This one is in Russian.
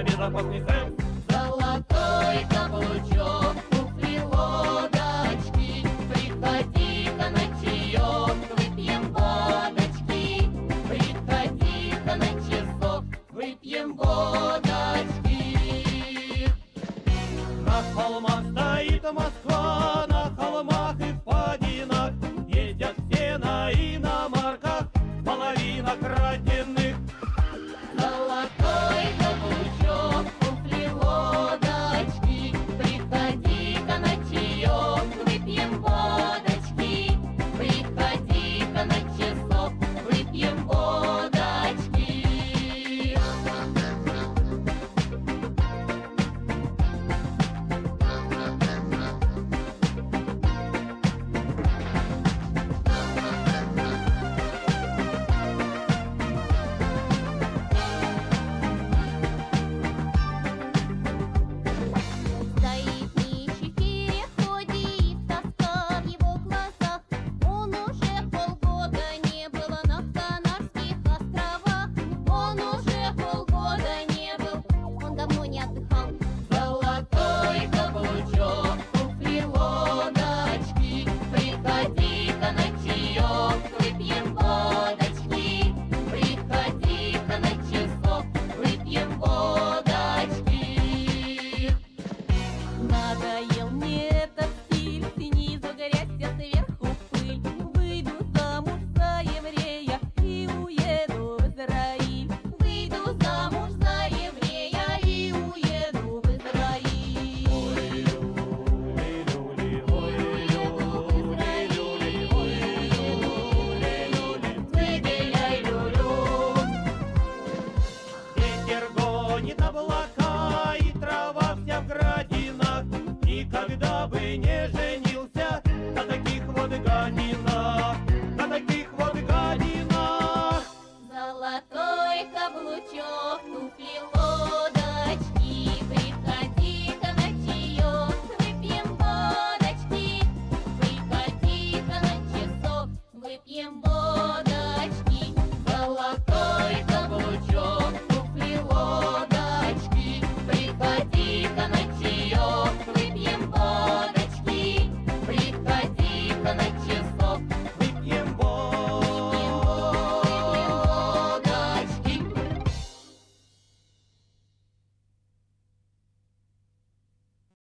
за безопасный секс. Золотой каблучок, купи лодочки, приходи-ка на чаек, выпьем водочки. Приходи-ка на часок, выпьем водочки. На холмах стоит Москва, на холмах и впадинах, ездят все на иномарках, половина крадет. никогда бы не женился на таких вот гадинах, на таких вот гадинах. Золотой каблучок, туфли, лодочки, приходи-ка на выпьем водочки, приходи-ка на часок, выпьем водочки.